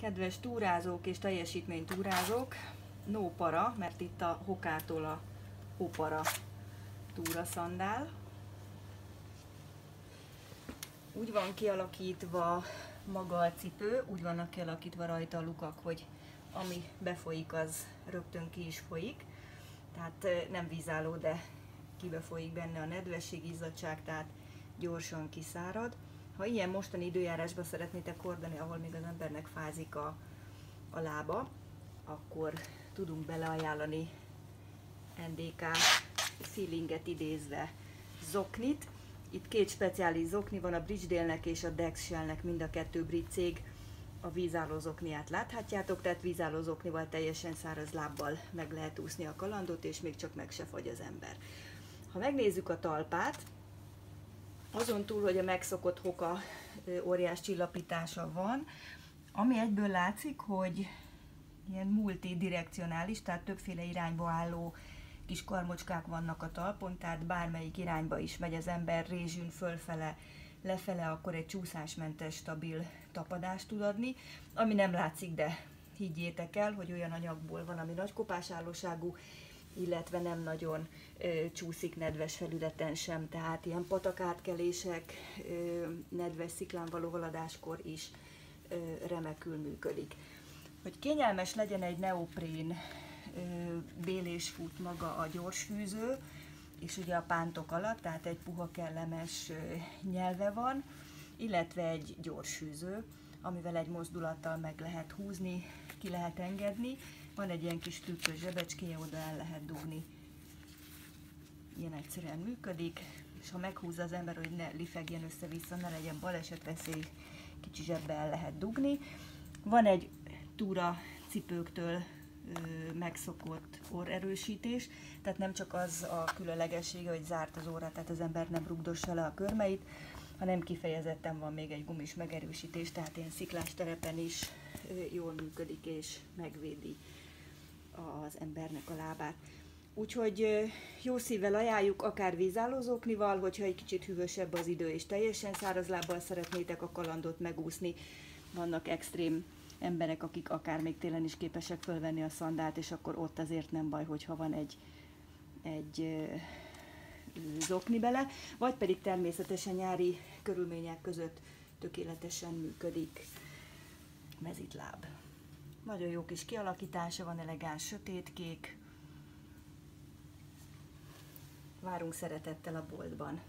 Kedves túrázók és teljesítmény túrázók, no para, mert itt a Hokától a Hopara túraszandál. Úgy van kialakítva maga a cipő, úgy vannak kialakítva rajta a lukak, hogy ami befolyik, az rögtön ki is folyik. Tehát nem vízálló, de kibefolyik benne a nedvesség, izzadság, tehát gyorsan kiszárad. Ha ilyen mostani időjárásban szeretnétek kordani, ahol még az embernek fázik a, a lába, akkor tudunk beleajánlani NDK feelinget idézve zoknit. Itt két speciális zokni van, a Bridgedale-nek és a Dexshell-nek, mind a kettő brit cég a vízálló zokniát láthatjátok, tehát vízálló zoknival teljesen száraz lábbal meg lehet úszni a kalandot, és még csak meg se fagy az ember. Ha megnézzük a talpát, azon túl, hogy a megszokott hoka óriás csillapítása van, ami egyből látszik, hogy ilyen multidirekcionális, tehát többféle irányba álló kis karmocskák vannak a talpon, tehát bármelyik irányba is megy az ember rézsűn fölfele, lefele, akkor egy csúszásmentes, stabil tapadást tud adni, ami nem látszik, de higgyétek el, hogy olyan anyagból van, ami nagy kopásállóságú, illetve nem nagyon ö, csúszik nedves felületen sem, tehát ilyen patakátkelések, ö, nedves sziklán való haladáskor is ö, remekül működik. Hogy kényelmes legyen egy neoprén bélés fut maga a gyorsfűző, és ugye a pántok alatt, tehát egy puha kellemes nyelve van, illetve egy gyorsfűző, amivel egy mozdulattal meg lehet húzni, ki lehet engedni. Van egy ilyen kis tűkös zsebecskéje, oda el lehet dugni. Ilyen egyszerűen működik, és ha meghúzza az ember, hogy ne lifegjen össze-vissza, ne legyen baleset veszély, kicsi zsebbe el lehet dugni. Van egy túra cipőktől megszokott orrerősítés, tehát nem csak az a különlegessége, hogy zárt az óra, tehát az ember nem rugdossa le a körmeit, hanem kifejezetten van még egy gumis megerősítés, tehát ilyen sziklás terepen is jól működik és megvédi az embernek a lábát. Úgyhogy jó szívvel ajánljuk akár vízállózóknival, hogyha egy kicsit hűvösebb az idő és teljesen száraz lábbal szeretnétek a kalandot megúszni, vannak extrém emberek, akik akár még télen is képesek fölvenni a szandát, és akkor ott azért nem baj, hogyha van egy, egy zokni bele, vagy pedig természetesen nyári körülmények között tökéletesen működik mezitláb. Nagyon jó kis kialakítása van, elegáns sötétkék. Várunk szeretettel a boltban.